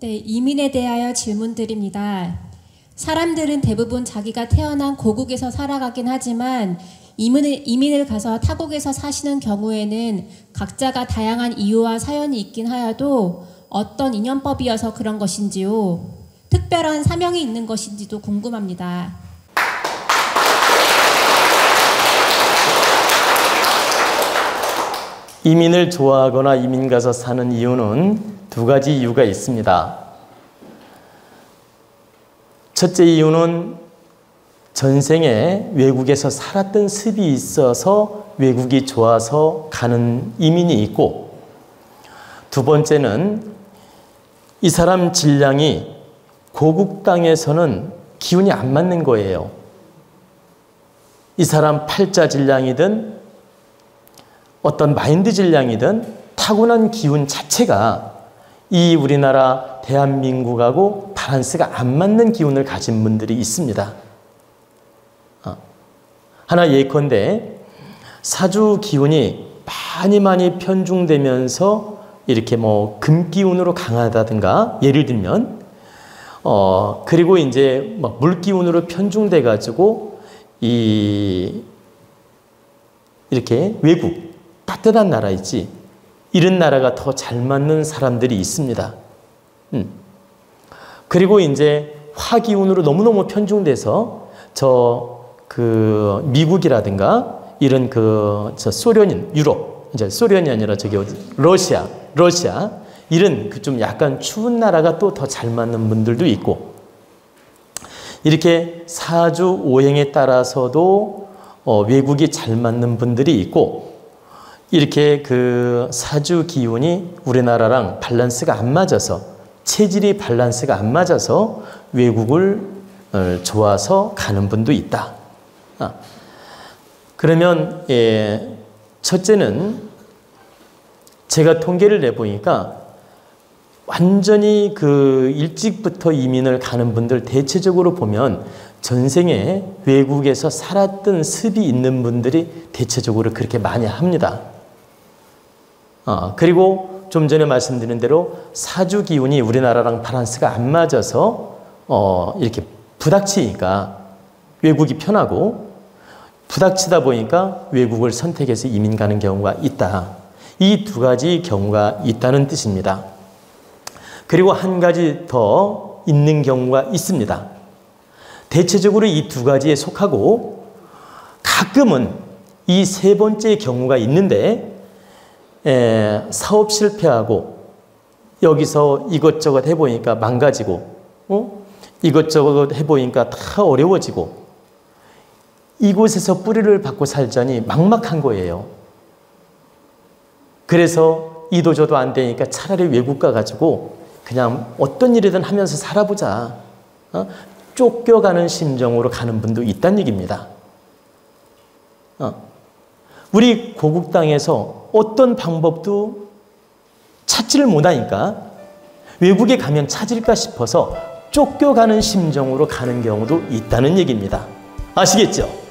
네, 이민에 대하여 질문드립니다. 사람들은 대부분 자기가 태어난 고국에서 살아가긴 하지만 이민을, 이민을 가서 타국에서 사시는 경우에는 각자가 다양한 이유와 사연이 있긴 하여도 어떤 인연법이어서 그런 것인지요. 특별한 사명이 있는 것인지도 궁금합니다. 이민을 좋아하거나 이민 가서 사는 이유는 두 가지 이유가 있습니다. 첫째 이유는 전생에 외국에서 살았던 습이 있어서 외국이 좋아서 가는 이민이 있고 두 번째는 이 사람 질량이 고국 땅에서는 기운이 안 맞는 거예요. 이 사람 팔자 질량이든 어떤 마인드 질량이든 타고난 기운 자체가 이 우리나라 대한민국하고 바란스가 안 맞는 기운을 가진 분들이 있습니다. 어. 하나 예컨대 사주 기운이 많이 많이 편중되면서 이렇게 뭐 금기운으로 강하다든가 예를 들면 어 그리고 이제 막 물기운으로 편중돼 가지고 이 이렇게 외국 따뜻한 나라 있지. 이런 나라가 더 잘 맞는 사람들이 있습니다. 음. 그리고 이제 화기운으로 너무너무 편중돼서 저 그 미국이라든가 이런 그 저 소련인 유럽 이제 소련이 아니라 저기 어디 러시아 러시아 이런 그 좀 약간 추운 나라가 또 더 잘 맞는 분들도 있고 이렇게 사주 오행에 따라서도 어, 외국이 잘 맞는 분들이 있고 이렇게 그 사주 기운이 우리나라랑 밸런스가 안 맞아서 체질이 밸런스가 안 맞아서 외국을 어, 좋아서 가는 분도 있다. 아. 그러면 예, 첫째는 제가 통계를 내보니까 완전히 그 일찍부터 이민을 가는 분들 대체적으로 보면 전생에 외국에서 살았던 습이 있는 분들이 대체적으로 그렇게 많이 합니다. 어, 그리고 좀 전에 말씀드린 대로 사주 기운이 우리나라랑 바란스가 안 맞아서 어, 이렇게 부닥치니까 외국이 편하고 부닥치다 보니까 외국을 선택해서 이민 가는 경우가 있다. 이 두 가지 경우가 있다는 뜻입니다. 그리고 한 가지 더 있는 경우가 있습니다. 대체적으로 이 두 가지에 속하고 가끔은 이 세 번째 경우가 있는데 에, 사업 실패하고 여기서 이것저것 해보니까 망가지고 어? 이것저것 해보니까 다 어려워지고 이곳에서 뿌리를 받고 살자니 막막한 거예요. 그래서 이도저도 안 되니까 차라리 외국 가가지고 그냥 어떤 일이든 하면서 살아보자. 어? 쫓겨가는 심정으로 가는 분도 있다는 얘기입니다. 어. 우리 고국 땅에서 어떤 방법도 찾지를 못하니까 외국에 가면 찾을까 싶어서 쫓겨가는 심정으로 가는 경우도 있다는 얘기입니다. 아시겠죠?